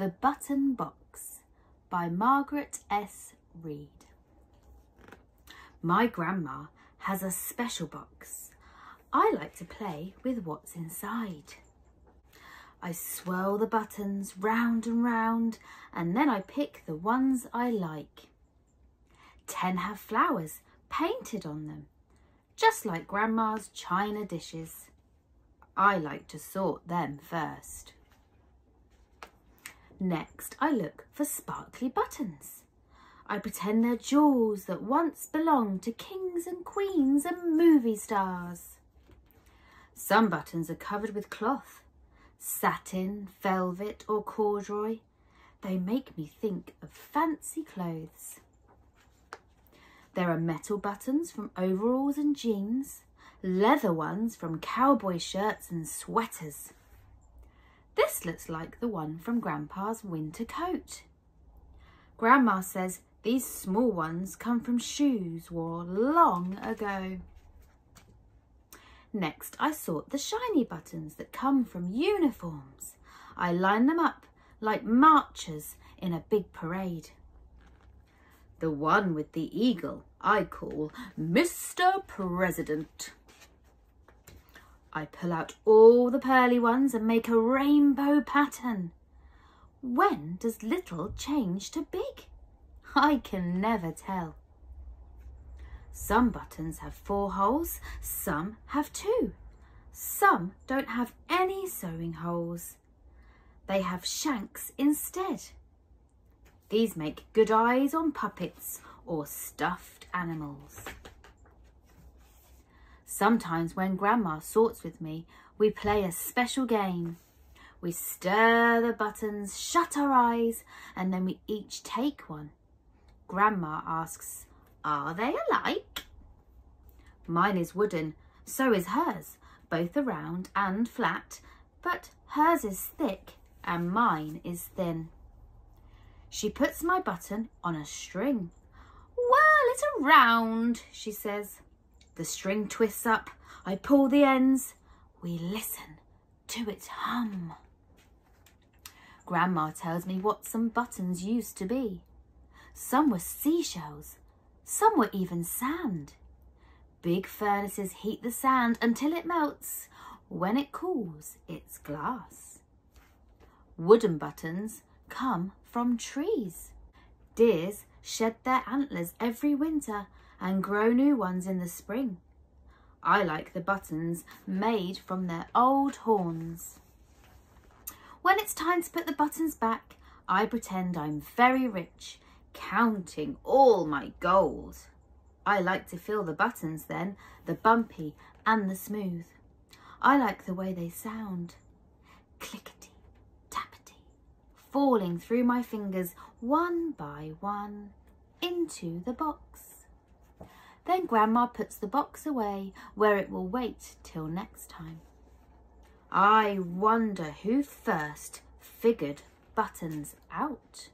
The Button Box by Margaret S. Reid. My grandma has a special box. I like to play with what's inside. I swirl the buttons round and round and then I pick the ones I like. Ten have flowers painted on them, just like Grandma's china dishes. I like to sort them first. Next, I look for sparkly buttons. I pretend they're jewels that once belonged to kings and queens and movie stars. Some buttons are covered with cloth, satin, velvet or corduroy. They make me think of fancy clothes. There are metal buttons from overalls and jeans, leather ones from cowboy shirts and sweaters. Looks like the one from Grandpa's winter coat. Grandma says these small ones come from shoes worn long ago. Next, I sort the shiny buttons that come from uniforms. I line them up like marchers in a big parade. The one with the eagle I call Mr. President. I pull out all the pearly ones and make a rainbow pattern. When does little change to big? I can never tell. Some buttons have four holes, some have two. Some don't have any sewing holes. They have shanks instead. These make good eyes on puppets or stuffed animals. Sometimes when Grandma sorts with me, we play a special game. We stir the buttons, shut our eyes, and then we each take one. Grandma asks, are they alike? Mine is wooden, so is hers, both round and flat, but hers is thick and mine is thin. She puts my button on a string. Whirl it around, she says. The string twists up. I pull the ends. We listen to its hum. Grandma tells me what some buttons used to be. Some were seashells. Some were even sand. Big furnaces heat the sand until it melts. When it cools, it's glass. Wooden buttons come from trees. Deers shed their antlers every winter and grow new ones in the spring. I like the buttons made from their old horns. When it's time to put the buttons back, I pretend I'm very rich, counting all my gold. I like to feel the buttons then, the bumpy and the smooth. I like the way they sound. Clickety tappety, falling through my fingers one by one into the box. Then Grandma puts the box away where it will wait till next time. I wonder who first figured buttons out.